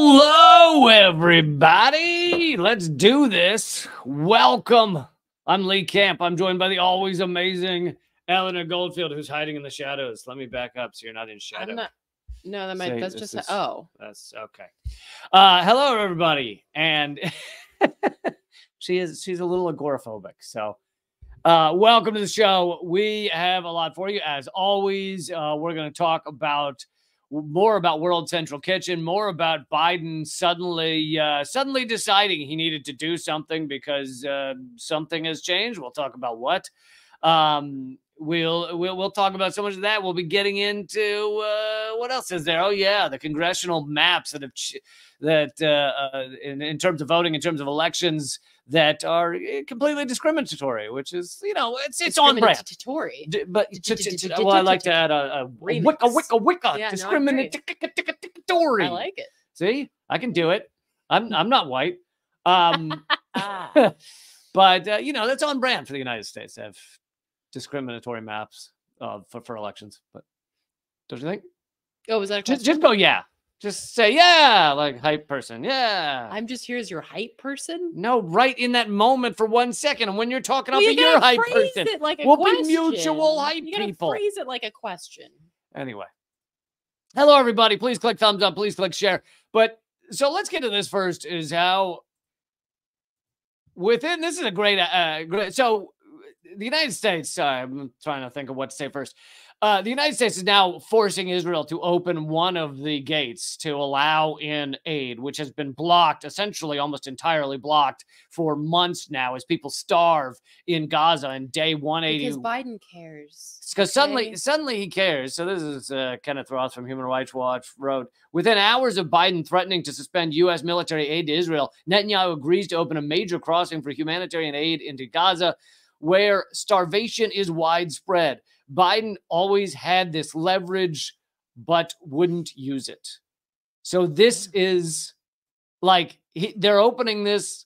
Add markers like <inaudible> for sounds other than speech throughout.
Hello, everybody. Let's do this. Welcome. I'm Lee Camp. I'm joined by the always amazing Eleanor Goldfield, who's hiding in the shadows. Let me back up so you're not in shadow. Not. No, that might. Say that's just. is- oh, That's okay. Uh, hello, everybody. And <laughs> she is she's a little agoraphobic. So uh, welcome to the show. We have a lot for you. As always, uh, we're going to talk about more about World Central Kitchen, more about Biden suddenly uh, suddenly deciding he needed to do something because uh, something has changed. We'll talk about what. Um, we'll we'll we'll talk about so much of that. We'll be getting into uh, what else is there? Oh yeah, the congressional maps that have ch- that uh, uh, in, in terms of voting, in terms of elections that are eh, completely discriminatory, which is you know it's it's on brand. Discriminatory. But well, I like to add a, a, a remix. wicca wicca wicca Yeah, no, I agree. discriminatory. I like it. See, I can do it. I'm I'm not white. Um, <laughs> Ah, <laughs> but uh, you know that's on brand for the United States to have discriminatory maps uh, for for elections. But don't you think? oh, was that a Just just go yeah. Just say yeah, like hype person. Yeah. I'm just here as your hype person. no, right in that moment for one second, and when you're talking, I'll Well, be you your hype phrase person. It like a We'll be question. mutual hype you gotta people. Phrase it like a question. Anyway. Hello, everybody. Please click thumbs up. Please click share. But so let's get to this first is how within this is a great, uh, great so the United States, I'm trying to think of what to say first. Uh, the United States is now forcing Israel to open one of the gates to allow in aid, which has been blocked, essentially almost entirely blocked for months now as people starve in Gaza in day 180 Because Biden cares. because suddenly okay? suddenly he cares. So this is uh, Kenneth Roth from Human Rights Watch wrote within hours of Biden threatening to suspend U.S. military aid to Israel, Netanyahu agrees to open a major crossing for humanitarian aid into Gaza, where starvation is widespread. Biden always had this leverage, but wouldn't use it. So this is like he, they're opening this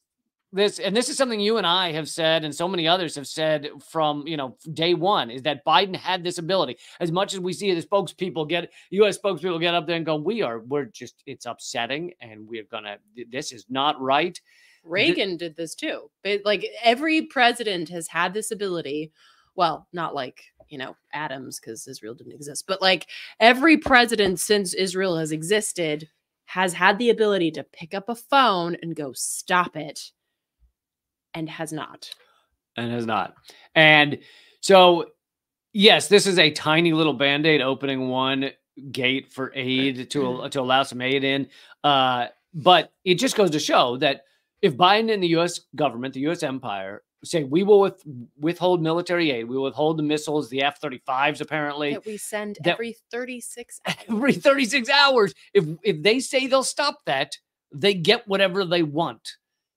this and this is something you and I have said and so many others have said from you know day one is that Biden had this ability as much as we see the spokespeople get US spokespeople get up there and go we are we're just it's upsetting and we're gonna this is not right Reagan did this too. But like every president has had this ability. Well, not like, you know, Adams because Israel didn't exist, but like every president since Israel has existed has had the ability to pick up a phone and go stop it and has not. and has not. And so yes this is a tiny little band-aid opening one gate for aid to to allow some aid in uh but it just goes to show that if Biden and the US government, the US empire say we will with, withhold military aid, we will withhold the missiles, the F-35s apparently That we send that- every 36 <laughs> every 36 hours. If if they say they'll stop that, they get whatever they want.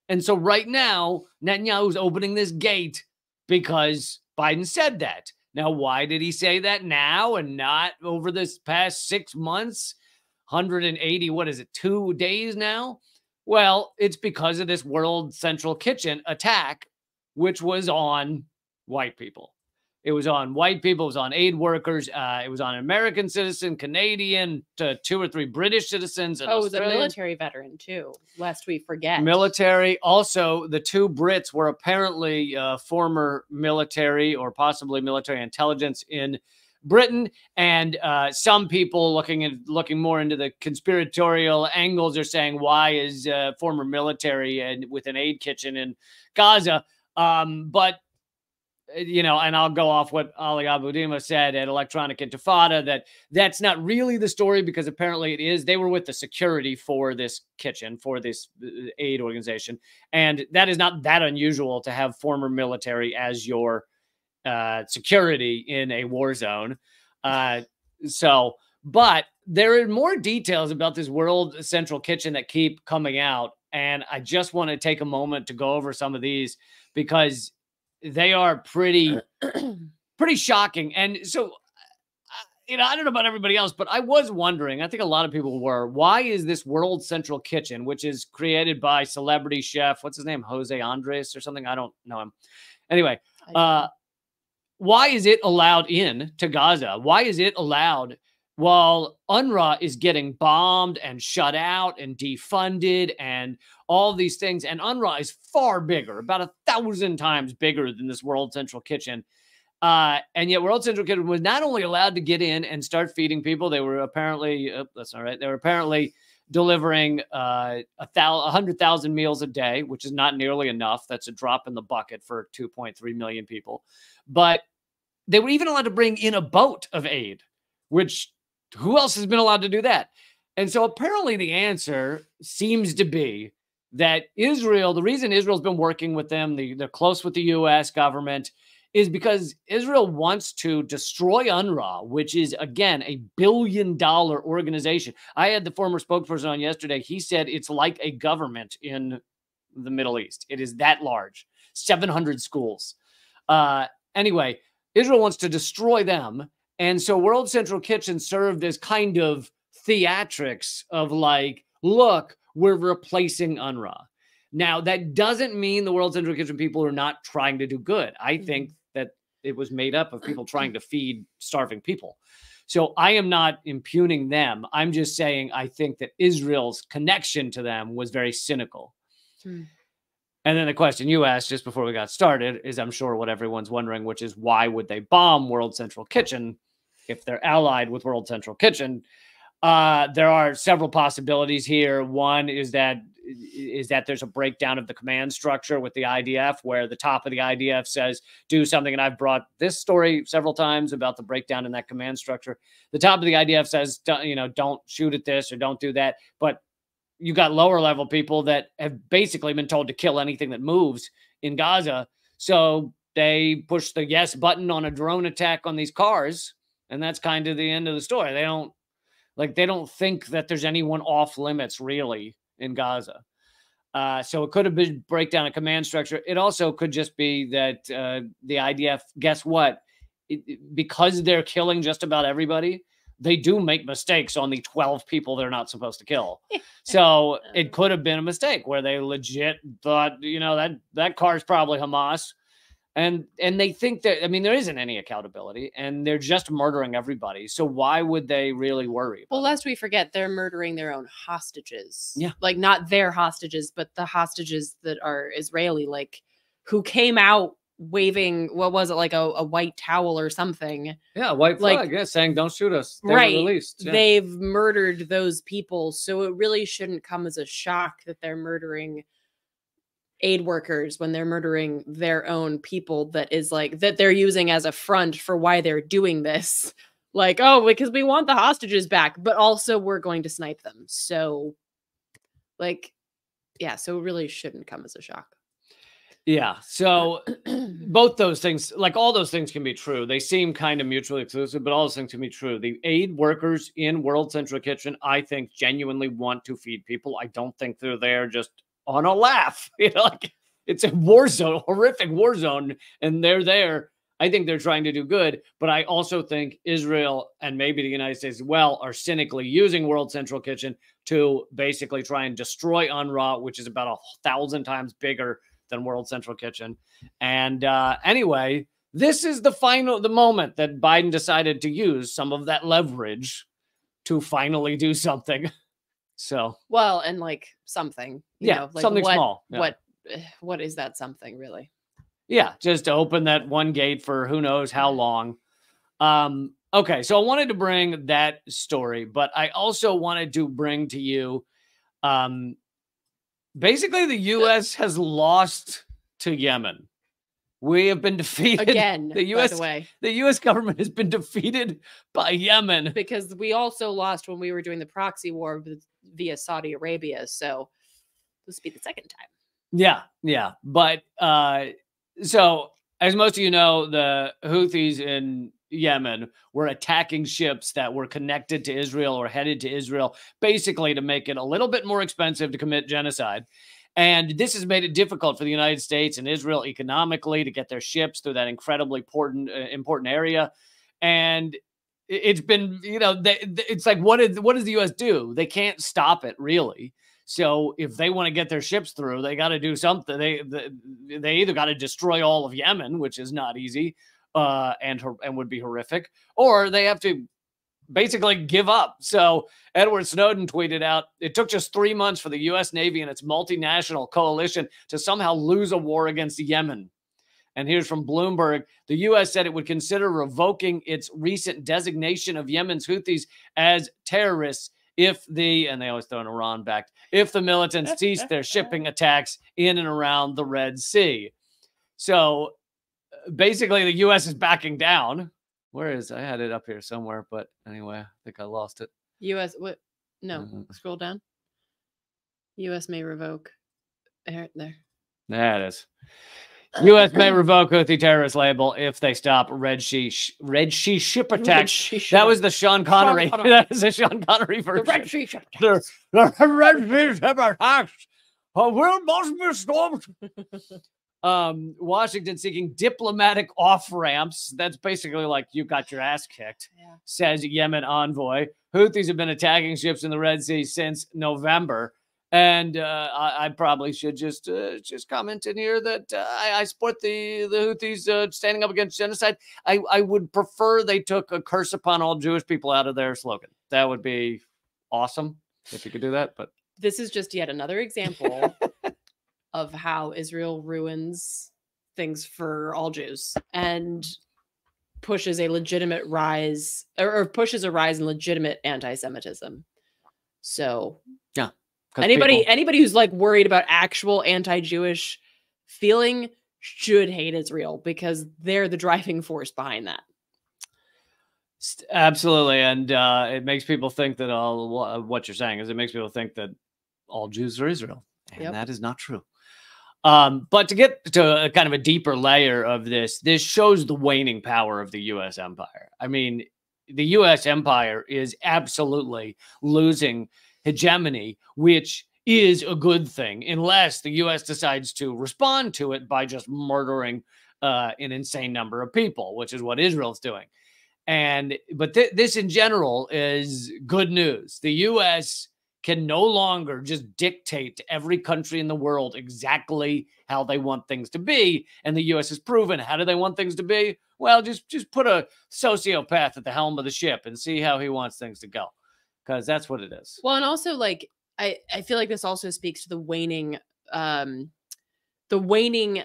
And so right now, Netanyahu's opening this gate because Biden said that. Now, why did he say that now and not over this past six months? 180, what is it, two days now? Well, it's because of this World Central Kitchen attack, which was on white people. It was on white people, it was on aid workers, uh, it was on American citizen, Canadian, to two or three British citizens. And Oh, it was a military veteran too, lest we forget. military. Also, the two Brits were apparently uh, former military or possibly military intelligence in Britain, and uh, some people looking at looking more into the conspiratorial angles are saying, "Why is uh, former military and with an aid kitchen in Gaza?" Um, but uh, you know, and I'll go off what Ali Abunimah said at Electronic Intifada that that's not really the story because apparently it is. They were with the security for this kitchen, for this uh, aid organization. And that is not that unusual to have former military as your uh, security in a war zone. Uh, so, but there are more details about this World Central Kitchen that keep coming out. And I just want to take a moment to go over some of these because they are pretty <clears throat> pretty shocking. And so uh, you know i don't know about everybody else but i was wondering i think a lot of people were why is this world central kitchen which is created by celebrity chef what's his name? Jose andres or something? I don't know him. Anyway uh why is it allowed in to gaza? Why is it allowed while UNRWA is getting bombed and shut out and defunded and all these things. And UNRWA is far bigger, about a thousand times bigger than this World Central Kitchen. Uh, and yet, World Central Kitchen was not only allowed to get in and start feeding people, they were apparently, oh, that's all right, they were apparently delivering uh, a thousand, hundred thousand meals a day, which is not nearly enough. That's a drop in the bucket for 2.3 million people. But they were even allowed to bring in a boat of aid, which who else has been allowed to do that? And so apparently the answer seems to be that Israel, the reason Israel's been working with them, the, they're close with the US government, is because Israel wants to destroy UNRWA, which is, again, a billion dollar organization. I had the former spokesperson on yesterday. He said it's like a government in the Middle East, it is that large 700 schools. Uh, anyway, Israel wants to destroy them. And so World Central Kitchen served as kind of theatrics of like, look, we're replacing UNRWA. Now, that doesn't mean the World Central Kitchen people are not trying to do good. I mm-hmm. think that it was made up of people trying to feed starving people. So I am not impugning them. I'm just saying I think that Israel's connection to them was very cynical. Hmm. And then the question you asked just before we got started is I'm sure what everyone's wondering, which is why would they bomb World Central Kitchen? If they're allied with World Central Kitchen. Uh, there are several possibilities here. One is that is that there's a breakdown of the command structure with the IDF, where the top of the IDF says do something, and I've brought this story several times about the breakdown in that command structure. The top of the IDF says, you know, don't shoot at this or don't do that, but you got lower level people that have basically been told to kill anything that moves in Gaza. So they push the yes button on a drone attack on these cars and that's kind of the end of the story. They don't like they don't think that there's anyone off limits really in Gaza. Uh, so it could have been breakdown of command structure. It also could just be that uh, the IDF, guess what? It, it, because they're killing just about everybody, they do make mistakes on the 12 people they're not supposed to kill. <laughs> so it could have been a mistake where they legit thought, you know, that that car is probably Hamas and and they think that i mean there isn't any accountability and they're just murdering everybody so why would they really worry well lest we forget they're murdering their own hostages. Yeah. Like not their hostages but the hostages that are israeli like who came out waving what was it like a, a white towel or something? Yeah white flag like, yeah saying don't shoot us they right. released yeah. they've murdered those people so it really shouldn't come as a shock that they're murdering aid workers when they're murdering their own people that is like that they're using as a front for why they're doing this. <laughs> Like oh because we want the hostages back but also we're going to snipe them. So like yeah so it really shouldn't come as a shock. Yeah so <clears throat> both those things like all those things can be true. They seem kind of mutually exclusive but all those things can be true. The aid workers in world central kitchen i think genuinely want to feed people. I don't think they're there just on a laugh. <laughs> You know, like it's a war zone, horrific war zone, and they're there. I think they're trying to do good, but I also think Israel and maybe the United States as well are cynically using World Central Kitchen to basically try and destroy UNRWA, which is about a thousand times bigger than World Central Kitchen. And uh, anyway, this is the final, the moment that Biden decided to use some of that leverage to finally do something. <laughs> So well, and like something, yeah, know, like something what, small. Yeah. What eh, what is that something really? Yeah, just to open that one gate for who knows how long. Um, okay, so I wanted to bring that story, but I also wanted to bring to you um basically the US has lost to Yemen. We have been <laughs> defeated again. The U.S. The, way. the U.S. government has been defeated by Yemen because we also lost when we were doing the proxy war via Saudi Arabia. So this will be the second time. Yeah, yeah, but uh, so as most of you know, the Houthis in Yemen were attacking ships that were connected to Israel or headed to Israel, basically to make it a little bit more expensive to commit genocide. And this has made it difficult for the United States and Israel economically to get their ships through that incredibly important uh, important area. And it's been, you know, they, it's like what did what does the U.S. do? They can't stop it really. So if they want to get their ships through, they got to do something. They, they they either got to destroy all of Yemen, which is not easy, uh, and and would be horrific, or they have to basically give up. So Edward Snowden tweeted out it took just three months for the U.S. Navy and its multinational coalition to somehow lose a war against Yemen. And here's from Bloomberg the U.S. said it would consider revoking its recent designation of Yemen's Houthis as terrorists if the, and they always throw in Iran back, if the militants <laughs> cease their shipping attacks in and around the Red Sea. So basically, the U.S. is backing down. Where is I had it up here somewhere, but anyway, I think I lost it. U.S. What? No, Mhm. scroll down. U.S. may revoke. There, there. There it is. U.S. may revoke Houthi terrorist label if they stop Red Sea Red Sea ship attacks. That was the Sean Connery. Connery. <laughs> that was the Sean Connery the version. Red Sea ship <laughs> the, <laughs> the Red Sea ship attacks. Uh, will must be stopped. um, Washington seeking diplomatic off ramps. That's basically like you got your ass kicked. Yeah. Says Yemen envoy. Houthis have been attacking ships in the Red Sea since November. And uh, I, I probably should just uh, just comment in here that uh, I, I support the the Houthis uh, standing up against genocide. I, I would prefer they took a curse upon all Jewish people out of their slogan. That would be awesome if you could do that. But This is just yet another example <laughs> of how Israel ruins things for all Jews and pushes a legitimate rise or, or pushes a rise in legitimate anti-Semitism. So 'cause anybody people- anybody who's like worried about actual anti-Jewish feeling should hate Israel because they're the driving force behind that. Absolutely, and uh, it makes people think that all wha- what you're saying is it makes people think that all Jews are Israel, and Yep. that is not true. Um, but to get to a kind of a deeper layer of this, this shows the waning power of the U.S. empire. I mean, the U.S. empire is absolutely losing hegemony, which is a good thing, unless the U.S. decides to respond to it by just murdering uh, an insane number of people, which is what Israel's doing. And but th- this in general is good news. The US can no longer just dictate to every country in the world exactly how they want things to be. And the US has proven how do they want things to be? Well, just just put a sociopath at the helm of the ship and see how he wants things to go. Because that's what it is. Well, and also like I I feel like this also speaks to the waning um the waning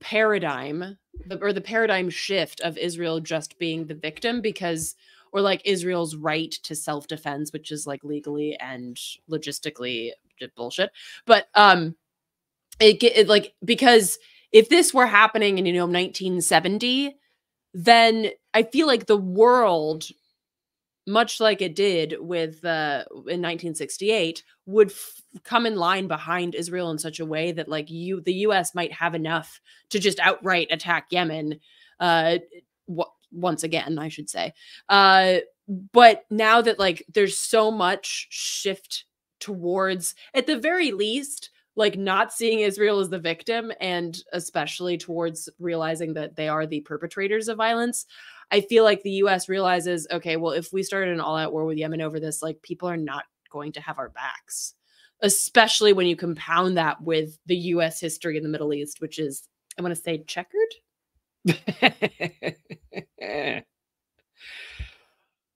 paradigm the, or the paradigm shift of Israel just being the victim because or like Israel's right to self-defense which is like legally and logistically bullshit. But um it, it like because if this were happening in you know 1970 then I feel like the world much like it did with uh, in 1968 would come in line behind Israel in such a way that like you the US might have enough to just outright attack Yemen uh once again I should say. Uh but now that like there's so much shift towards at the very least like not seeing Israel as the victim and especially towards realizing that they are the perpetrators of violence I feel like the US realizes, okay, well, if we started an all out war with Yemen over this, like people are not going to have our backs, especially when you compound that with the US history in the Middle East, which is, I want to say, checkered. <laughs>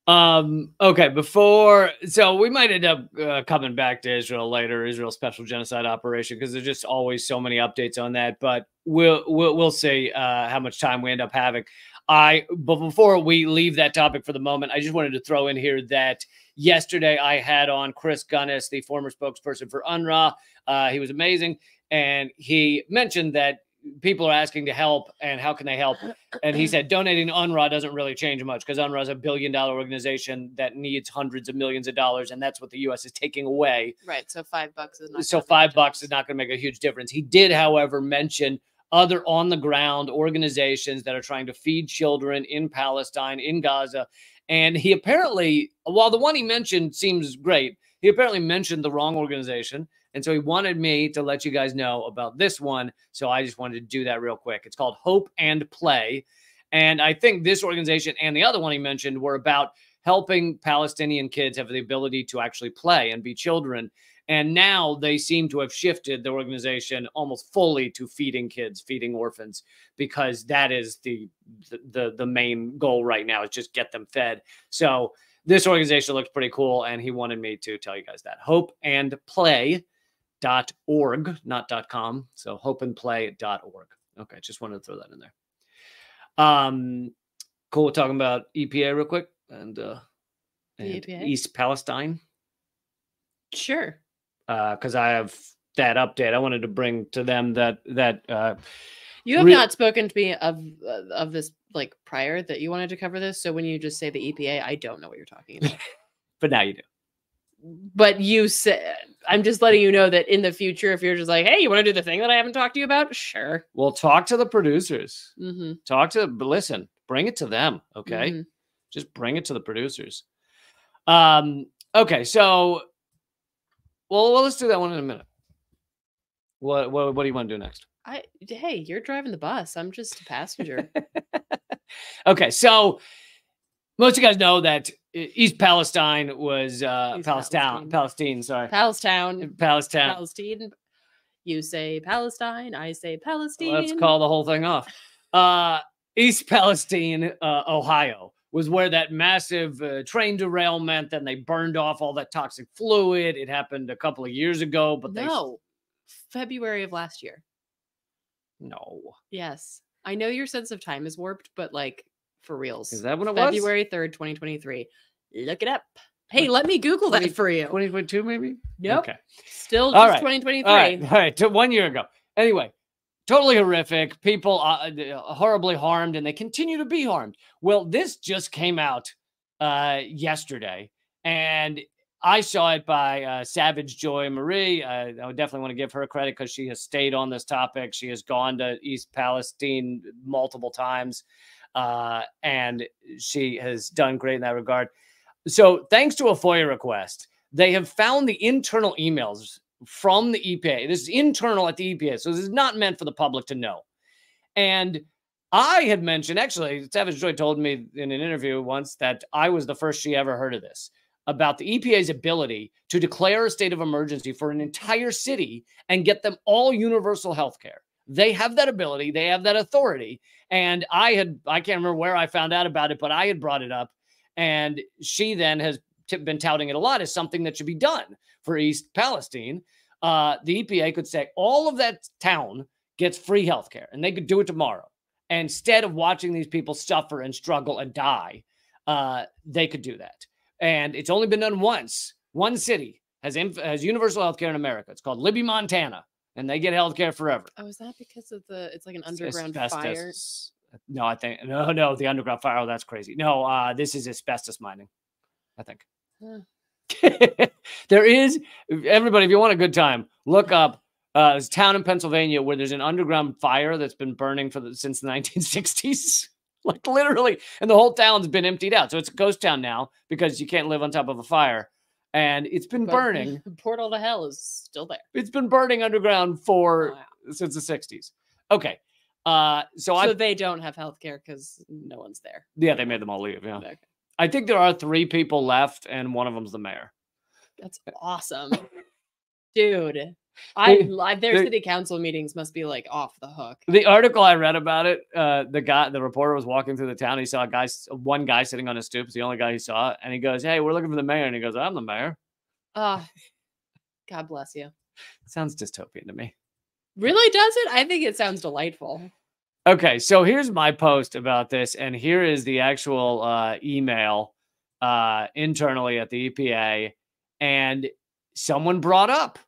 um okay before so we might end up uh, coming back to israel later israel special genocide operation because there's just always so many updates on that but we'll we'll, we'll see uh how much time we end up having i but before we leave that topic for the moment i just wanted to throw in here that yesterday i had on chris Gunness the former spokesperson for unrwa uh he was amazing and he mentioned that people are asking to help and how can they help and he said donating to UNRWA doesn't really change much because UNRWA is a billion dollar organization that needs hundreds of millions of dollars, and that's what the U.S. is taking away. Right. So five bucks is not. So gonna make a five bucks is not going to make a huge difference. He did, however, mention other on the ground organizations that are trying to feed children in Palestine, in Gaza, and he apparently, while the one he mentioned seems great, he apparently mentioned the wrong organization. And so he wanted me to let you guys know about this one. So I just wanted to do that real quick. It's called Hope and Play. And I think this organization and the other one he mentioned were about helping Palestinian kids have the ability to actually play and be children. And now they seem to have shifted the organization almost fully to feeding kids, feeding orphans, because that is the the the main goal right now is just get them fed. So this organization looks pretty cool, and he wanted me to tell you guys that. Hope and play dot org, not dot com. So hopeandplay.org. Okay, just wanted to throw that in there. Um, cool. We're talking about EPA real quick and uh, and EPA? East Palestine Sure. Because I have that update. I wanted to bring to them that that uh, You have Re- not spoken to me of uh, of this like prior that you wanted to cover this. So when you just say the EPA, I don't know what you're talking about. <laughs> but now you do. but you said I'm just letting you know that in the future, if you're just like, hey, you want to do the thing that I haven't talked to you about, sure. Well, talk to the producers. Mm-hmm. Talk to but listen. Bring it to them. Okay. Mhm. just bring it to the producers. Um, okay, so well, well, let's do that one in a minute. What what, what do you want to do next? I hey, you're driving the bus. I'm just a passenger. <laughs> <laughs> Okay, so most of you guys know that East Palestine was uh East Palestine, Palestine. Palestine, sorry. Palestine, Palestine. Palestine. You say Palestine, I say Palestine. Let's call the whole thing off. Uh East Palestine, uh, Ohio was where that massive uh, train derailment, then they burned off all that toxic fluid. It happened a couple of years ago, but they no, February of last year. no. Yes, I know your sense of time is warped, but like for reals. Is that when it was? February third, 2023. Look it up. Hey, let me Google that for you. 2022 maybe? Nope. Okay. Still just All right. 2023. All right. All right. To <laughs> one year ago. Anyway, totally horrific. People uh, horribly harmed and they continue to be harmed. Well, this just came out uh, yesterday and I saw it by uh, Savage Joy Marie. I would definitely want to give her credit because she has stayed on this topic. She has gone to East Palestine multiple times uh, and she has done great in that regard. So, thanks to a FOIA request, they have found the internal emails from the EPA. This is internal at the EPA, so this is not meant for the public to know. And I had mentioned, actually, Savage Joy told me in an interview once that I was the first she ever heard of this about the EPA's ability to declare a state of emergency for an entire city and get them all universal health care. They have that ability, they have that authority. And I had, I can't remember where I found out about it, but I had brought it up. And she then has been touting it a lot as something that should be done for East Palestine. Uh, the EPA could say all of that town gets free health care and they could do it tomorrow. Instead of watching these people suffer and struggle and die, uh, they could do that. And it's only been done once. One city has, inf- has universal health care in America. It's called Libby, Montana, and they get health care forever. Oh, is that because of the? It's like an underground fire. No, I think no, no, the underground fire. Oh, that's crazy. No, uh, this is asbestos mining. I think. <laughs> there is everybody. If you want a good time, look up uh, this town in Pennsylvania where there's an underground fire that's been burning for the, since the <laughs> 1960s. <laughs> like literally, and the whole town's been emptied out. So it's a ghost town now because you can't live on top of a fire, and it's been But burning. The portal to hell is still there. It's been burning underground for Wow. since the 60s. Okay. Uh, so, So I they don't have health care because no one's there. yeah, they made them all leave. Yeah, Okay. I think there are three people left, and one of them's the mayor. That's awesome, <laughs> dude. I, I their city council meetings must be like off the hook. The article I read about it, uh, the guy, the reporter was walking through the town. He saw a guy, one guy sitting on a stoop. It's the only guy he saw, and he goes, "Hey, we're looking for the mayor." And he goes, "I'm the mayor." Ah, God bless you. Sounds dystopian to me. Really does it? I think it sounds delightful. Okay, so here's my post about this, and here is the actual uh, email uh, internally at the EPA, and someone brought up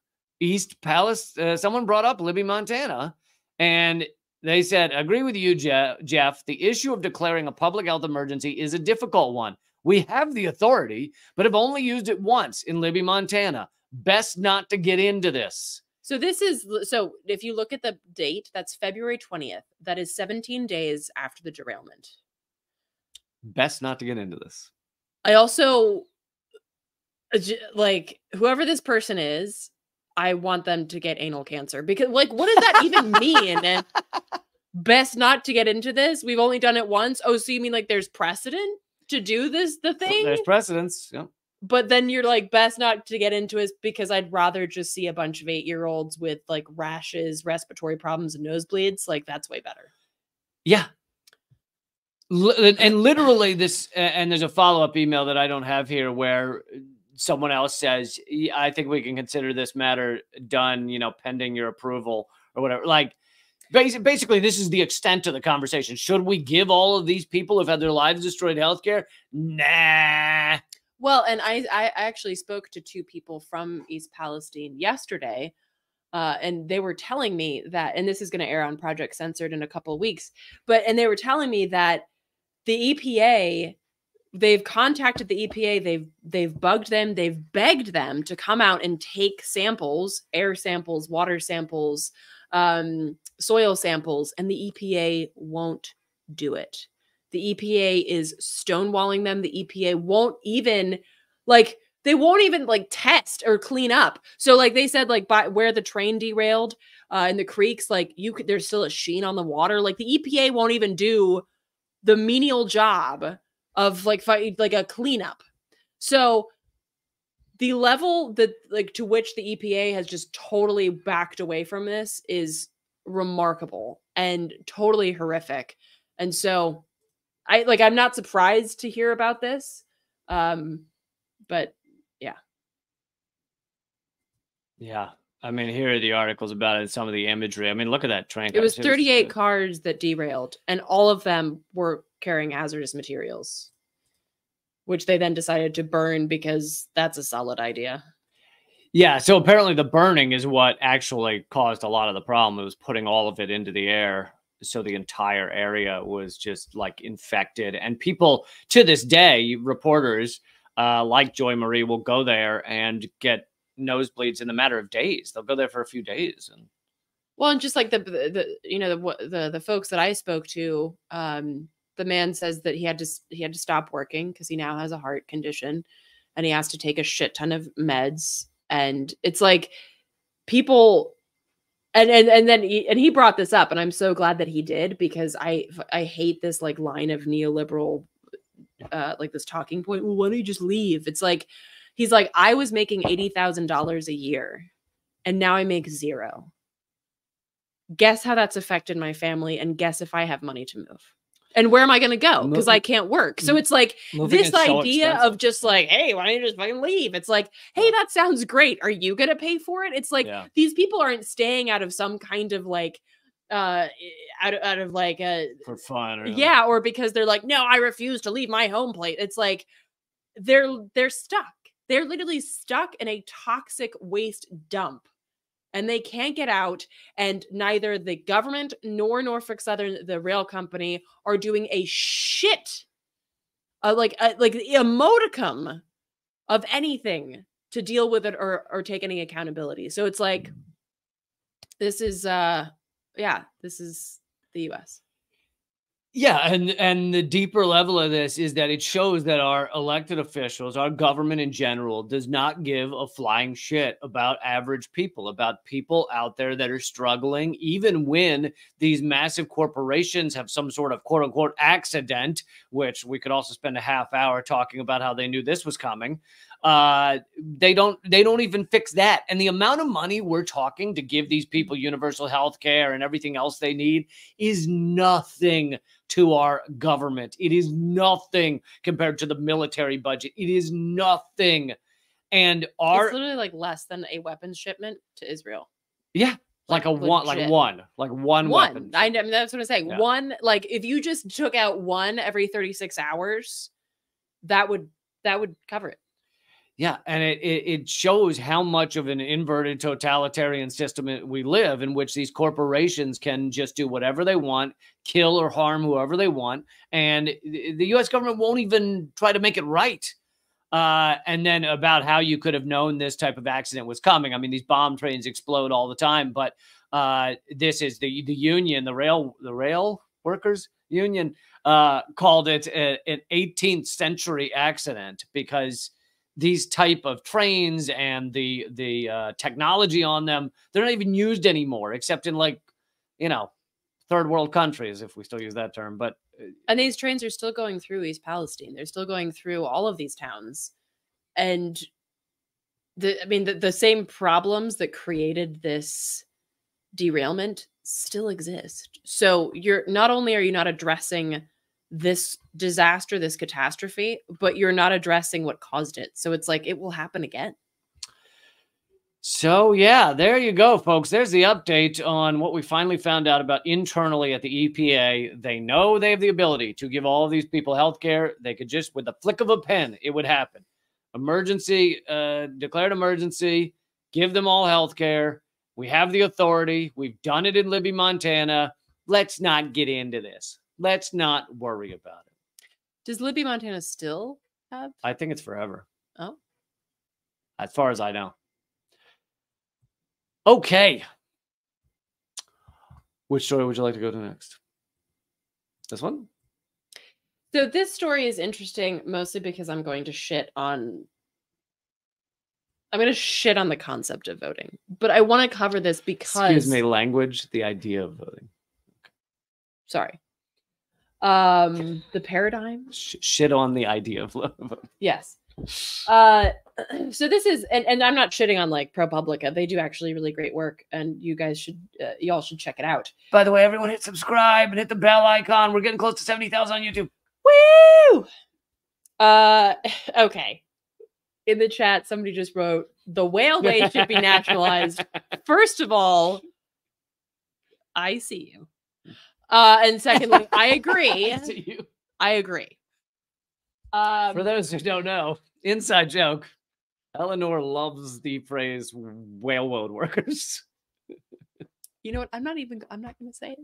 East Palace. Uh, someone brought up Libby, Montana, and they said, "Agree with you, Je- Jeff. The issue of declaring a public health emergency is a difficult one. We have the authority, but have only used it once in Libby, Montana. Best not to get into this." So this is so if you look at the date, that's February 20th. That is 17 days after the derailment. Best not to get into this. I also uh, like whoever this person is, I want them to get anal cancer because like what does that even mean? <laughs> Best not to get into this. We've only done it once. Oh, so you mean like there's precedent? to do this the thing. There's precedents. Yep. But then you're like best not to get into it because I'd rather just see a bunch of eight year olds with like rashes, respiratory problems, and nosebleeds. Like that's way better. Yeah. And literally this and there's a follow-up email that I don't have here where someone else says I think we can consider this matter done, you know, pending your approval or whatever. Like basically this is the extent of the conversation. Should we give all of these people who've had their lives destroyed healthcare? Nah. Well, and I I actually spoke to two people from East Palestine yesterday. Uh, and they were telling me that, and this is going to air on Project Censored in a couple weeks, but and they were telling me that the EPA, they've contacted the EPA, they've they've bugged them, they've begged them to come out and take samples, air samples, water samples, um, soil samples, and the EPA won't do it. The EPA is stonewalling them. The EPA won't even like they won't even like test or clean up. So like they said like by where the train derailed uh in the creeks like you could there's still a sheen on the water. Like the EPA won't even do the menial job of like fi- like a cleanup. So the level that like to which the EPA has just totally backed away from this is remarkable and totally horrific. And so I like I'm not surprised to hear about this. Um but Yeah. Yeah. I mean, here are the articles about it, and some of the imagery. I mean, look at that train. it was cars. 38 uh, cars that derailed and all of them were carrying hazardous materials which they then decided to burn because that's a solid idea. Yeah, so apparently the burning is what actually caused a lot of the problem. It was putting all of it into the air. So the entire area was just like infected. And people to this day, reporters uh, like Joy Marie will go there and get nosebleeds in a matter of days. They'll go there for a few days. And Well, and just like the the, the you know the the the folks that I spoke to, um, the man says that he had to he had to stop working because he now has a heart condition, and he has to take a shit ton of meds. And it's like people, and and and then he, and he brought this up, and I'm so glad that he did because I I hate this like line of neoliberal, uh, like this talking point. Well, why don't you just leave? It's like he's like I was making eighty thousand dollars a year, and now I make zero guess how that's affected my family and guess if I have money to move. And where am I going to go? Because I can't work. So it's like moving this is so idea of just like, hey, why don't you just fucking leave? It's like, hey, that sounds great. Are you going to pay for it? It's like yeah, these people aren't staying out of some kind of like, uh, out of, out of like a for fun. Or yeah, or because they're like, no, I refuse to leave my home plate. It's like they're they're stuck. They're literally stuck in a toxic waste dump. And they can't get out. And neither the government nor Norfolk Southern, the rail company, are doing a shit, uh, like uh, like a modicum of anything to deal with it or or take any accountability. So it's like this is uh yeah, this is the US. Yeah, and and the deeper level of this is that it shows that our elected officials, our government in general, does not give a flying shit about average people, about people out there that are struggling, even when these massive corporations have some sort of quote unquote accident, which we could also spend a half hour talking about how they knew this was coming. Uh, they don't they don't even fix that. And the amount of money we're talking to give these people universal health care and everything else they need is nothing to our government. It is nothing compared to the military budget. It is nothing. And our it's literally like less than a weapons shipment to Israel. yeah, like, a one, like one, like one, One. weapon. I know that's what I'm saying. Yeah. One, like if you just took out one every 36 hours, that would that would cover it. Yeah, and it, it shows how much of an inverted totalitarian system we live in, which these corporations can just do whatever they want, kill or harm whoever they want, and the the U.S. government won't even try to make it right. Uh, and then about how you could have known this type of accident was coming. I mean, these bomb trains explode all the time, but uh, this is the the union, the rail the rail workers union uh, called it a, an 18th century accident because these type of trains and the the uh, technology on them they're not even used anymore except in like you know third world countries, if we still use that term. But uh, And these trains are still going through East Palestine. They're still going through all of these towns. And the I mean the, the same problems that created this derailment still exist. So you're not only are you not addressing this disaster, this catastrophe, but you're not addressing what caused it. So it's like it will happen again. So, yeah, there you go, folks. There's the update on what we finally found out about internally at the EPA. They know they have the ability to give all these people health care. They could just, with the flick of a pen, it would happen. Emergency, uh, declared emergency, give them all health care. We have the authority. We've done it in Libby, Montana. Let's not get into this. Let's not worry about it. Does Libby, Montana still have? I think it's forever. Oh. As far as I know. Okay. Which story would you like to go to next? This one? So this story is interesting mostly because I'm going to shit on I'm going to shit on the concept of voting. But I want to cover this because Excuse me, language, the idea of voting. sorry. Um the paradigm Sh- shit on the idea of love <laughs> Yes. Uh, <clears throat> so this is, and, and I'm not shitting on like ProPublica. They do actually really great work, and you guys should, uh, y'all should check it out. By the way, everyone hit subscribe and hit the bell icon. We're getting close to 70,000 on YouTube. Woo! Uh, <laughs> okay. In the chat, somebody just wrote the whale way should be <laughs> nationalized. First of all, I see you. Uh, and secondly, <laughs> I agree. I you. I agree. Um, For those who don't know, inside joke. Eleanor loves the phrase railroad workers. You know what? I'm not even. I'm not going to say it.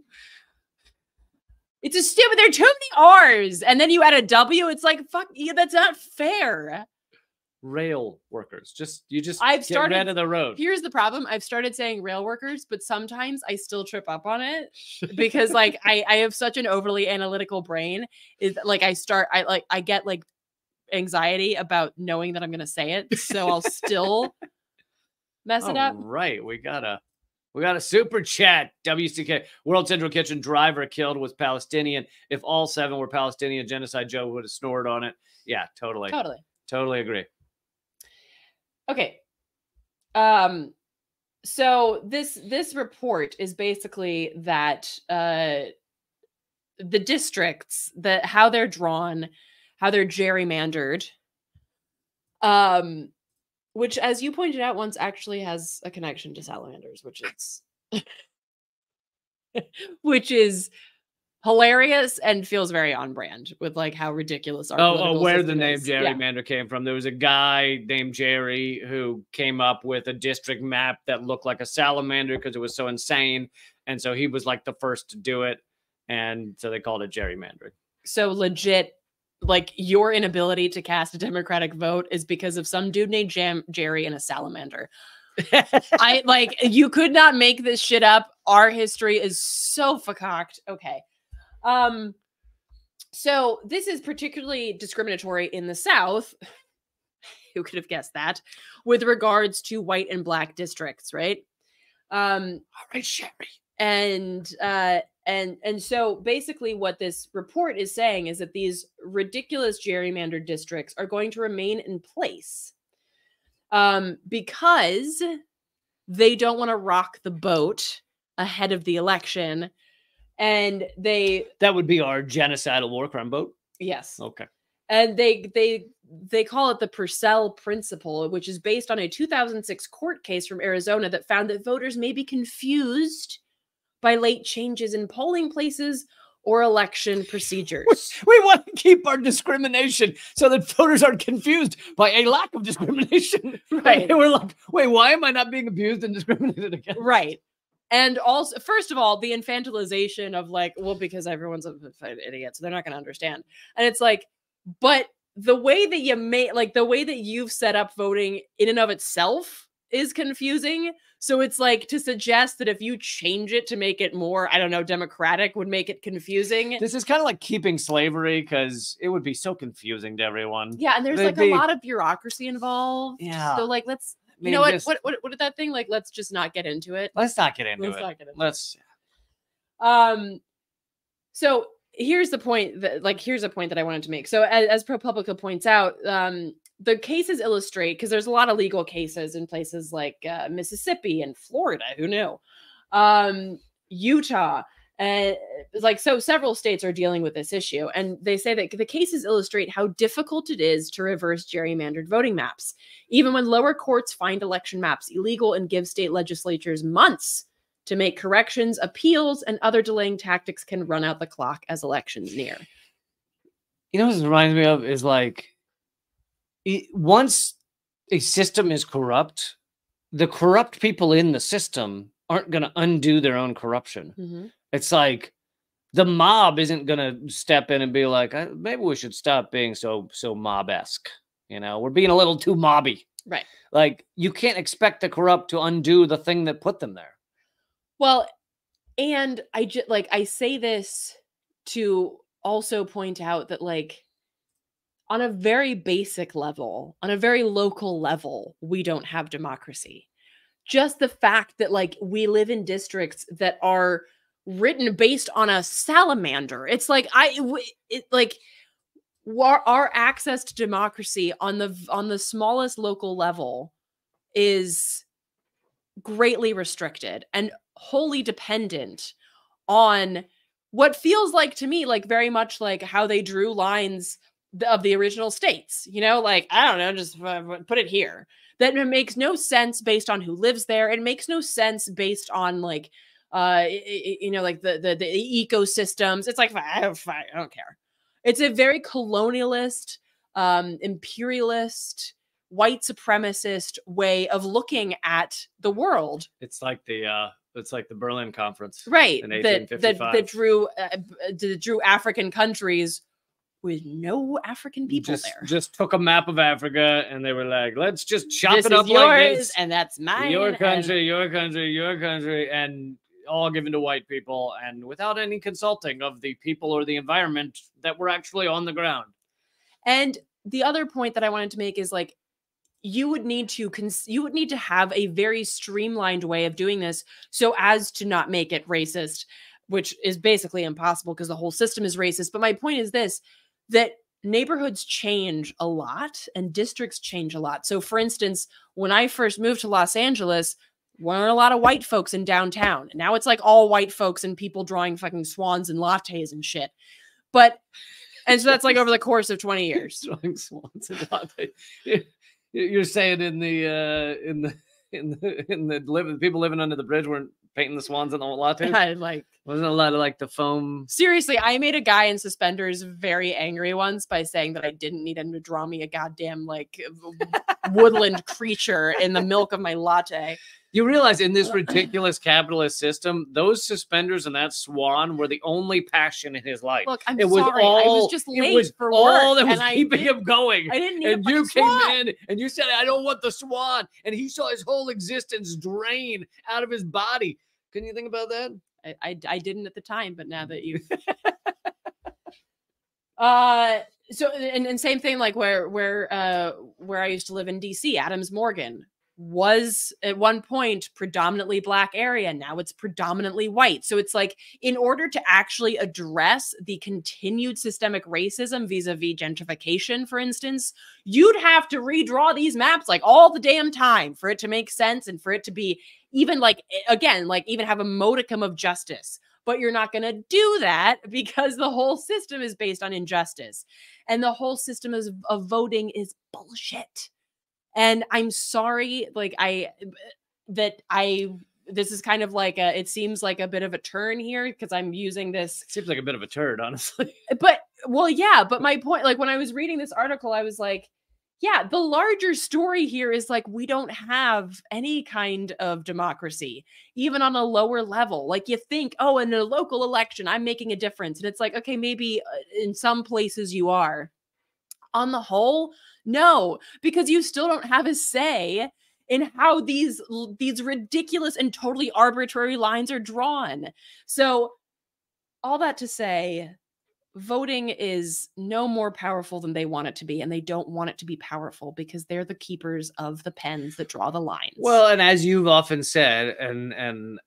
It's a stupid. There are too many R's, and then you add a W. It's like fuck. Yeah, that's not fair. Rail workers. Just you just I've get started- rid of the road. Here's the problem. I've started saying rail workers, but sometimes I still trip up on it <laughs> because like I I have such an overly analytical brain. Is like I start I like I get like anxiety about knowing that I'm going to say it, so I'll still mess it up. All right, we got a we got a super chat. WCK World Central Kitchen driver killed was Palestinian. If all seven were Palestinian, genocide Joe would have snored on it. Yeah, totally, Totally. totally agree. Okay. Um so this this report is basically that uh the districts that how they're drawn, how they're gerrymandered um which as you pointed out once actually has a connection to salamanders, which is <laughs> which is hilarious and feels very on brand with like how ridiculous our Oh, oh, where the name is. Yeah. gerrymander came from. There was a guy named Jerry who came up with a district map that looked like a salamander because it was so insane. And so he was like the first to do it. And so they called it gerrymandering. so legit like your inability to cast a democratic vote is because of some dude named Jam- jerry and a salamander i like you could not make this shit up our history is so fucked okay um so this is particularly discriminatory in the south. <laughs> Who could have guessed that? With regards to white and black districts right? Um All right, Sherry. and uh and and so basically what this report is saying is that these ridiculous gerrymandered districts are going to remain in place um because they don't want to rock the boat ahead of the election and they That would be our genocidal war crime boat. yes Okay. and they they they call it the Purcell principle, which is based on a 2006 court case from Arizona that found that voters may be confused by late changes in polling places or election <laughs> procedures. We want to keep our discrimination so that voters aren't confused by a lack of discrimination. <laughs> Right. And we're like, wait, why am I not being abused and discriminated against? right. And also, first of all, the infantilization of like, well, because everyone's an idiot, so they're not going to understand. And it's like, but the way that you made, like, the way that you've set up voting in and of itself is confusing. So it's like to suggest that if you change it to make it more, I don't know, democratic would make it confusing. This is kind of like keeping slavery because it would be so confusing to everyone. Yeah, and there's They'd like be- a lot of bureaucracy involved. Yeah. So like, let's, you know what, just- what, what, what did that thing like? Let's just not get into it. Let's not get into Let's it. not get into. Let's. Um, so here's the point that like here's a point that I wanted to make. So as, as ProPublica points out, um, the cases illustrate because there's a lot of legal cases in places like uh, Mississippi and Florida. Who knew? Um, Utah. And like so, several states are dealing with this issue, and they say that the cases illustrate how difficult it is to reverse gerrymandered voting maps, even when lower courts find election maps illegal and give state legislatures months to make corrections, appeals, and other delaying tactics can run out the clock as elections near. You know what this reminds me of is like it, once a system is corrupt, the corrupt people in the system aren't going to undo their own corruption. Mm-hmm. It's like the mob isn't going to step in and be like, uh, maybe we should stop being so so mob esque. You know, we're being a little too mobby. Right. Like you can't expect the corrupt to undo the thing that put them there. Well, and I just like I say this to also point out that like on a very basic level, on a very local level, we don't have democracy. Just the fact that like we live in districts that are written based on a salamander. It's like I it like our, our access to democracy on the on the smallest local level is greatly restricted and wholly dependent on what feels like to me like very much like how they drew lines of the original states you know? Like i don't know just uh, put it here. That makes no sense based on who lives there. It makes no sense based on like uh you know like the the, the ecosystems it's like I don't, I don't care it's a very colonialist um imperialist white supremacist way of looking at the world it's like the uh it's like the berlin conference right that, that that drew uh, that drew african countries with no African people just, there. Just took a map of Africa and they were like, let's just chop this it up yours, like this. and that's mine. Your and- country, your country, your country, and all given to white people and without any consulting of the people or the environment that were actually on the ground. And the other point that I wanted to make is like you would need to cons- you would need to have a very streamlined way of doing this so as to not make it racist, which is basically impossible because the whole system is racist. But my point is this that neighborhoods change a lot and districts change a lot. So for instance, when I first moved to Los Angeles, weren't a lot of white folks in downtown. Now it's like all white folks and people drawing fucking swans and lattes and shit. But and so that's like over the course of 20 <laughs> years. Drawing swans and latte. You're saying in the uh in the in the in the people living under the bridge weren't painting the swans on the lattes? <laughs> I like Wasn't a lot of like the foam seriously, I made a guy in suspenders very angry once by saying that I didn't need him to draw me a goddamn like woodland creature in the milk of my latte. You realize in this ridiculous capitalist system, those suspenders and that swan were the only passion in his life. Look, I'm it was sorry. all I was just it late was for all work, that was keeping him going. I didn't need and you came swan. in and you said, I don't want the swan. And he saw his whole existence drain out of his body. Can you think about that? I, I I didn't at the time, but now that <laughs> you uh so and, and same thing like where where uh where I used to live in DC, Adams Morgan was at one point predominantly black area now it's predominantly white. So it's like in order to actually address the continued systemic racism vis-a-vis gentrification for instance you'd have to redraw these maps like all the damn time for it to make sense and for it to be even like again like even have a modicum of justice. But you're not going to do that <laughs> because the whole system is based on injustice. And the whole system of voting is bullshit and i'm sorry like i that i this is kind of like a it seems like a bit of a turn here because i'm using this Seems like a bit of a turd, honestly. but well yeah but my point like when i was reading this article i was like yeah the larger story here is like we don't have any kind of democracy even on a lower level. Like you think oh in a local election i'm making a difference. And it's like okay maybe uh, in some places you are on the whole no because you still don't have a say in how these these ridiculous and totally arbitrary lines are drawn. So all that to say voting is no more powerful than they want it to be and they don't want it to be powerful because they're the keepers of the pens that draw the lines. Well, and as you've often said, and and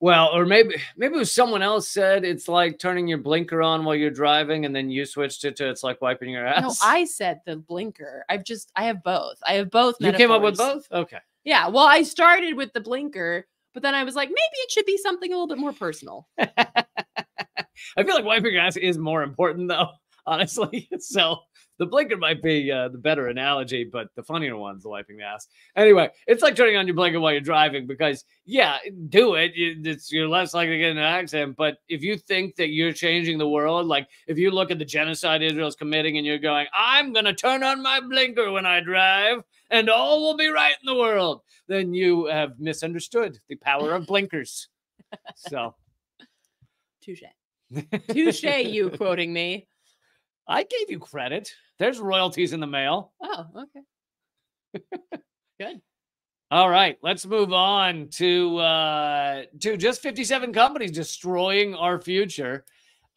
Well, or maybe maybe it was someone else said it's like turning your blinker on while you're driving, and then you switched it to it's like wiping your ass. No, I said the blinker. I've just I have both. I have both. you came up with both. Okay. Yeah. Well, I started with the blinker, but then I was like, maybe it should be something a little bit more personal. <laughs> I feel like wiping your ass is more important though, honestly. <laughs> So the blinker might be uh, the better analogy, but the funnier one's the wiping the ass. Anyway, it's like turning on your blinker while you're driving because, yeah, do it. It's, you're less likely to get in an accident. But if you think that you're changing the world, like if you look at the genocide Israel's committing and you're going, I'm going to turn on my blinker when I drive and all will be right in the world, then you have misunderstood the power of blinkers. So. <laughs> Touche. <laughs> Touche, you quoting me. I gave you credit. There's royalties in the mail. Oh, okay. <laughs> Good. All right, let's move on to uh, to just 57 companies destroying our future.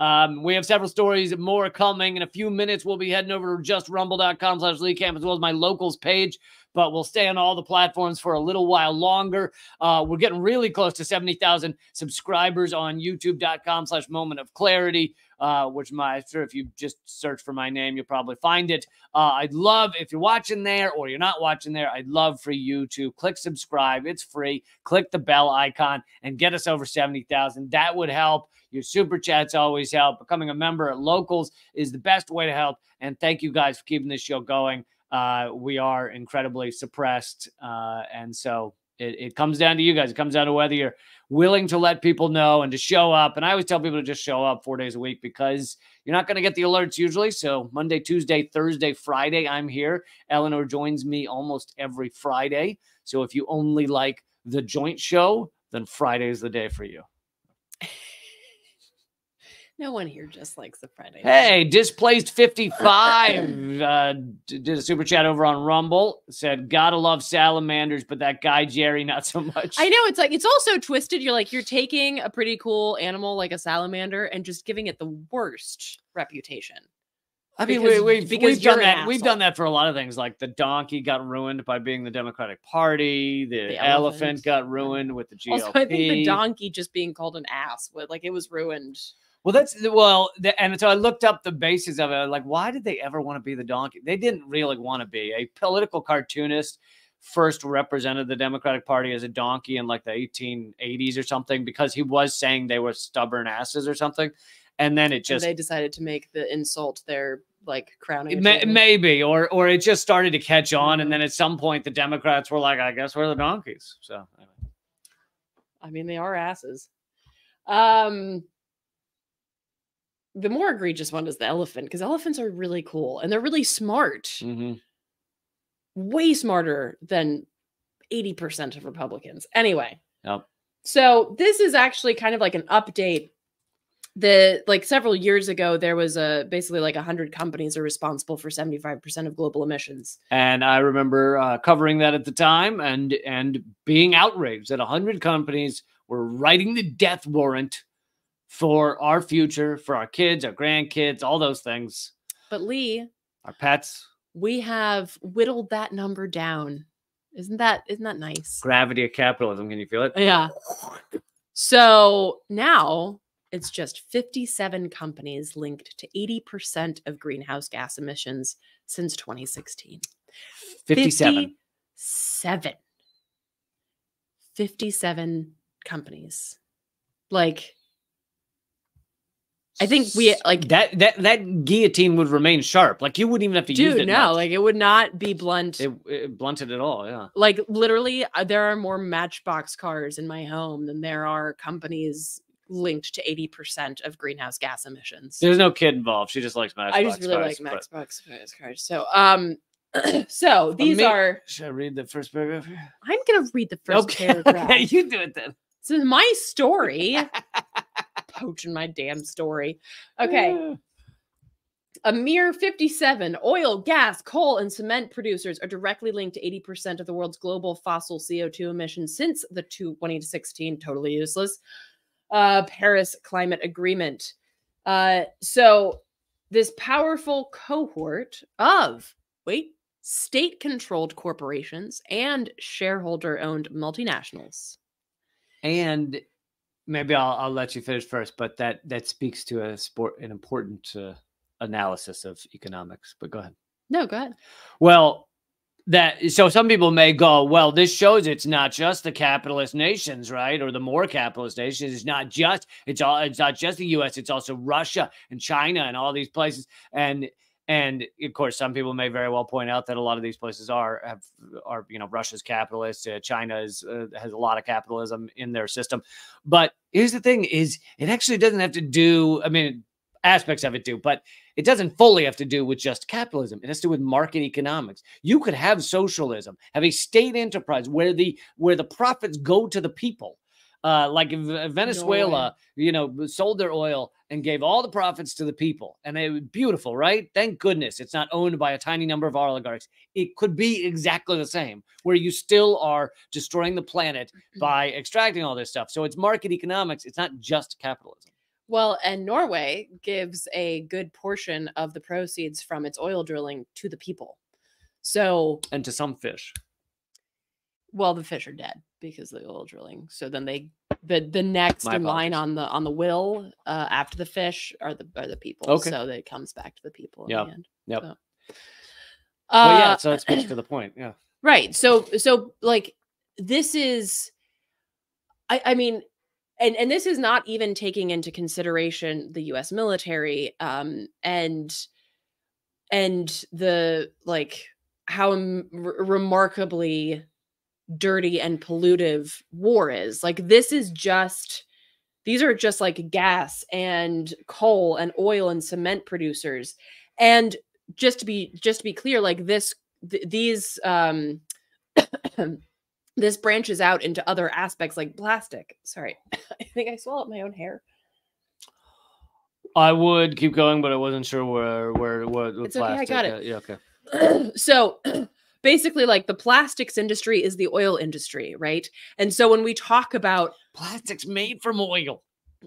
Um, we have several stories more coming. In a few minutes, we'll be heading over to justrumble.com slash Lee Camp as well as my locals page, but we'll stay on all the platforms for a little while longer. Uh, we're getting really close to 70,000 subscribers on youtube.com slash moment of clarity, uh, which my, sure, if you just search for my name, you'll probably find it. Uh, I'd love if you're watching there or you're not watching there, I'd love for you to click subscribe. It's free. Click the bell icon and get us over 70,000. That would help. Your super chats always help. Becoming a member at Locals is the best way to help. And thank you guys for keeping this show going. Uh, we are incredibly suppressed. Uh, and so it, it comes down to you guys. It comes down to whether you're willing to let people know and to show up. And I always tell people to just show up four days a week because you're not going to get the alerts usually. So Monday, Tuesday, Thursday, Friday, I'm here. Eleanor joins me almost every Friday. So if you only like the joint show, then Friday is the day for you. <laughs> No one here just likes the Friday. Hey, displaced 55 <coughs> uh, did a super chat over on Rumble. Said, Gotta love salamanders, but that guy Gerry, not so much. I know it's like it's also twisted. You're like you're taking a pretty cool animal like a salamander and just giving it the worst reputation. I mean, because- we, we've, because we've done that. We've done that for a lot of things. Like the donkey got ruined by being the Democratic Party. The, The elephant. got ruined with the GOP. Also, I think the donkey just being called an ass, was like it was ruined. Well, that's well, the, and so I looked up the basis of it. Like, why did they ever want to be the donkey? They didn't really want to be a political cartoonist. First represented the Democratic Party as a donkey in like the 1880s or something because he was saying they were stubborn asses or something, and then it and just they decided to make the insult their like crowning. May, maybe or or it just started to catch on, Mhm. and then at some point the Democrats were like, I guess we're the donkeys. So anyway. I mean, they are asses. Um, the more egregious one is the elephant because elephants are really cool and they're really smart, Mhm. way smarter than 80% of Republicans. Anyway, Yep. so this is actually kind of like an update. The like several years ago, there was a basically like 100 companies are responsible for 75% of global emissions. And I remember uh, covering that at the time and and being outraged that hundred companies were writing the death warrant for our future, for our kids, our grandkids, all those things, But Lee, our pets. we have whittled that number down. Isn't that isn't that nice? Gravity of capitalism. Can you feel it? Yeah. So now it's just 57 companies linked to 80% of greenhouse gas emissions since 2016. 57. 57. 57 companies. Like, I think we like that that that guillotine would remain sharp. Like you wouldn't even have to use dude, it. no, much. like it would not be blunt. it, it blunted at all. Yeah. like literally uh, there are more matchbox cars in my home than there are companies linked to 80% of greenhouse gas emissions. There's no kid involved. She just likes Matchbox. I just really cars, like Matchbox cars- cars. So, um, <clears throat> so these are. Should I read the first paragraph? here? I'm gonna read the first Okay, <laughs> paragraph. okay, you do it then. This is my story. <laughs> Poaching my damn story. Okay, a mere 57 oil, gas, coal, and cement producers are directly linked to 80% of the world's global fossil CO2 emissions since the two- 2016 totally useless uh, Paris Climate Agreement. Uh, so, this powerful cohort of, wait, state controlled corporations and shareholder owned multinationals. and maybe I'll, I'll let you finish first, but that that speaks to a sport an important uh, analysis of economics. But go ahead. No, go ahead. Well, that so some people may go, well, this shows it's not just the capitalist nations, right, or the more capitalist nations. It's not just it's all it's not just the U.S. It's also Russia and China and all these places. And and of course, some people may very well point out that a lot of these places are have are you know Russia's capitalist, uh, China is, uh, has a lot of capitalism in their system. But here's the thing: is it actually doesn't have to do. I mean, aspects of it do, but it doesn't fully have to do with just capitalism. It has to do with market economics. You could have socialism, have a state enterprise where the where the profits go to the people. Uh, like Venezuela, no you know, sold their oil and gave all the profits to the people, and it was beautiful, right? Thank goodness it's not owned by a tiny number of oligarchs. It could be exactly the same, where you still are destroying the planet mm-hmm. by extracting all this stuff. So it's market economics. It's not just capitalism. Well, and Norway gives a good portion of the proceeds from its oil drilling to the people. So, and to some fish. Well, the fish are dead because of the oil drilling. So then they the the next My in line on the on the will uh, after the fish are the are the people. Okay. So that it comes back to the people in yep. the end. Yep. So. Uh, well, yeah. So it speaks to the point. Yeah. <clears throat> Right. So so like this is, I I mean and and this is not even taking into consideration the US military um and and the like how remarkably dirty and pollutive war is like this is just these are just like gas and coal and oil and cement producers and just to be just to be clear like this th these um <coughs> this branches out into other aspects like plastic. Sorry, <coughs> I think I swallowed my own hair. I would keep going, but I wasn't sure where where what. It's plastic. okay. I got it. Yeah. Okay. <coughs> so. Basically, like the plastics industry is the oil industry, right? And so when we talk about plastics made from oil,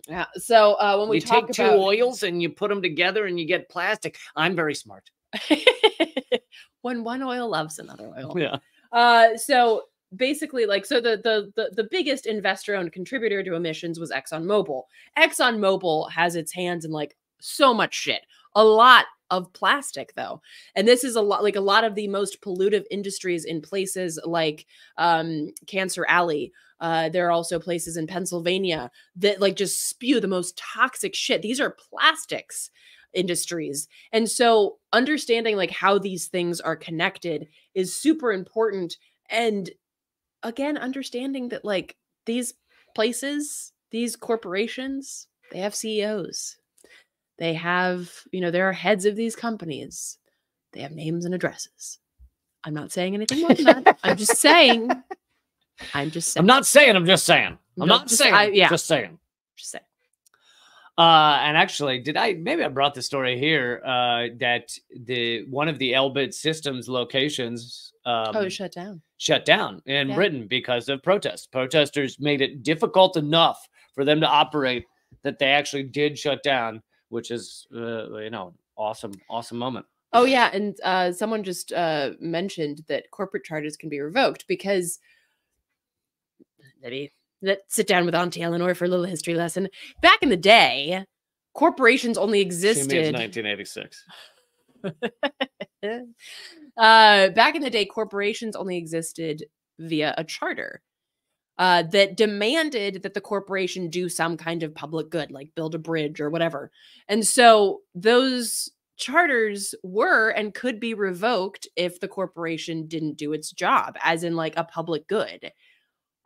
yeah. So uh, when we you take two oils and you put them together and you get plastic. I'm very smart. <laughs> when one oil loves another oil. Yeah. Uh, so basically like so the, the the the biggest investor owned contributor to emissions was ExxonMobil. ExxonMobil has its hands in like so much shit. A lot of plastic though. And this is a lot like a lot of the most pollutive industries in places like um Cancer Alley. Uh, there are also places in Pennsylvania that like just spew the most toxic shit. These are plastics industries. And so understanding like how these things are connected is super important and again understanding that like these places these corporations they have ceos they have you know there are heads of these companies they have names and addresses. I'm not saying anything more than that. I'm just saying i'm just saying. i'm not saying i'm just saying. I'm no, not just, saying I, yeah. just saying. Just saying. Uh, and actually, did I maybe I brought the story here uh, that the one of the Elbit Systems locations um, oh shut down. shut down in yeah. Britain because of protests. Protesters made it difficult enough for them to operate that they actually did shut down, which is uh, you know awesome awesome moment. Oh yeah, and uh, someone just uh, mentioned that corporate charters can be revoked because maybe let's sit down with Auntie Eleanor for a little history lesson. Back in the day, corporations only existed. 1986. <laughs> uh, back in the day, corporations only existed via a charter uh, that demanded that the corporation do some kind of public good, like build a bridge or whatever. And so those charters were and could be revoked if the corporation didn't do its job, as in like a public good.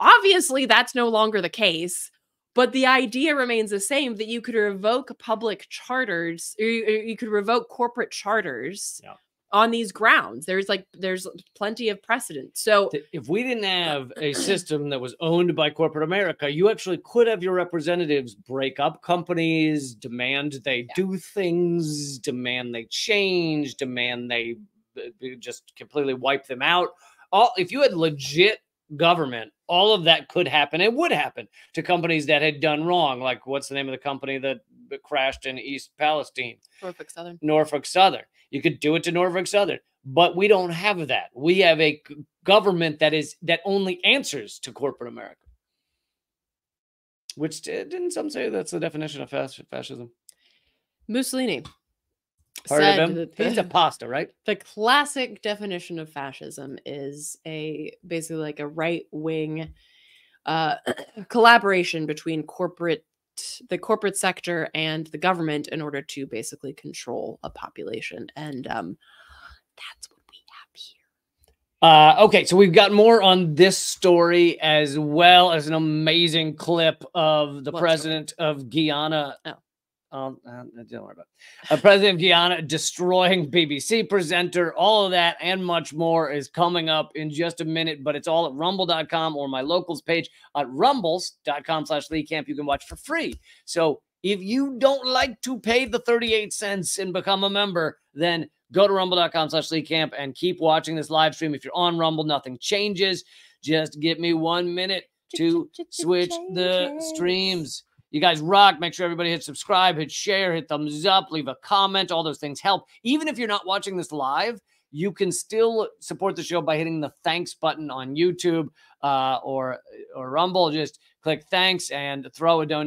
Obviously, that's no longer the case, but the idea remains the same that you could revoke public charters, you, you could revoke corporate charters. Yeah. On these grounds, there's like there's plenty of precedent. So if we didn't have <clears throat> a system that was owned by corporate America, you actually could have your representatives break up companies, demand they yeah. do things, demand they change, demand they just completely wipe them out. All if you had legit government, all of that could happen. It would happen to companies that had done wrong. Like what's the name of the company that crashed in East Palestine? Norfolk Southern. Norfolk Southern. You could do it to Norfolk Southern, but we don't have that. We have a government that is that only answers to corporate America. Which uh, didn't some say that's the definition of fas- fascism? Mussolini Heard said of him? that He's the- a pasta, right? the classic definition of fascism is a basically like a right wing uh, <clears throat> collaboration between corporate the corporate sector and the government in order to basically control a population and um that's what we have here Uh, okay, so we've got more on this story as well as an amazing clip of the What story? president of Guyana. Oh. Um, uh, don't worry about it. Uh, president of Guyana destroying BBC presenter. All of that and much more is coming up in just a minute, but it's all at rumble.com or my locals page at rumbles.com slash Lee Camp. You can watch for free. So if you don't like to pay the 38 cents and become a member, then go to rumble.com slash Lee Camp and keep watching this live stream. If you're on Rumble, nothing changes. Just give me one minute to switch the streams. You guys rock. Make sure everybody hit subscribe, hit share, hit thumbs up, leave a comment. All those things help. Even if you're not watching this live, you can still support the show by hitting the thanks button on YouTube uh, or or Rumble. Just click thanks and throw a donation.